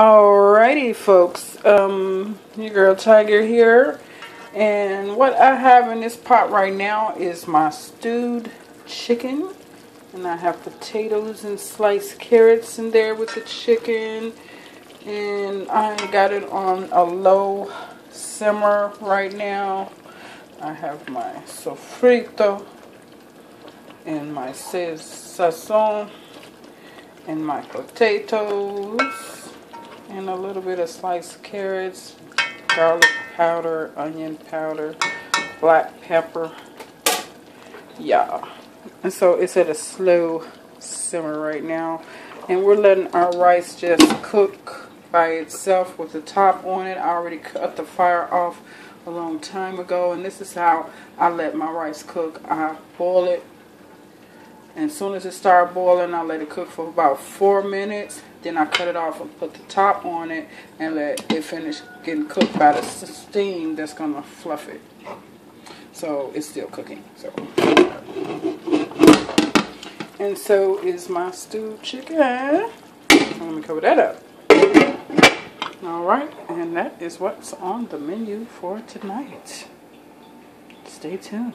Alrighty, folks. Um, your girl Tiger here, and what I have in this pot right now is my stewed chicken, and I have potatoes and sliced carrots in there with the chicken, and I got it on a low simmer right now. I have my sofrito and my sazon and my potatoes and a little bit of sliced carrots, garlic powder, onion powder, black pepper. Yeah. And so it's at a slow simmer right now. And we're letting our rice just cook by itself with the top on it. I already cut the fire off a long time ago. And this is how I let my rice cook. I boil it and as soon as it starts boiling, I let it cook for about four minutes. Then I cut it off and put the top on it and let it finish getting cooked by the steam that's going to fluff it. So it's still cooking. So, And so is my stewed chicken. let me cover that up. Alright, and that is what's on the menu for tonight. Stay tuned.